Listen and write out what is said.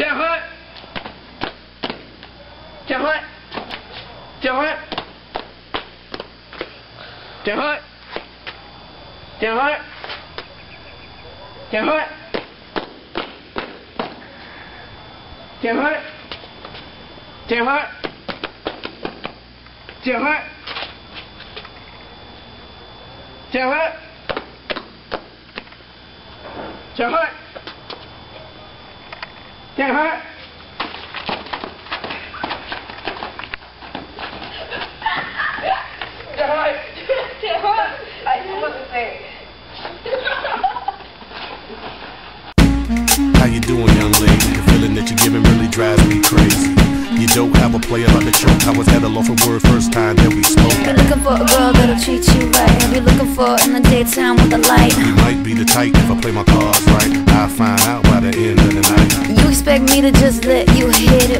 结婚，结婚，结婚，结婚，结婚，结婚，结婚，结婚，结婚，结婚，结婚。I to How you doing, young lady? The feeling that you're giving really drives me crazy. You don't have a player like the choke. I was at a loss for word first time that we spoke. Be looking for a girl that'll treat you right. I'll be looking for in the daytime with the light. You might be the type if I play my cards right. I'll find out by the end expect me to just let you hit it,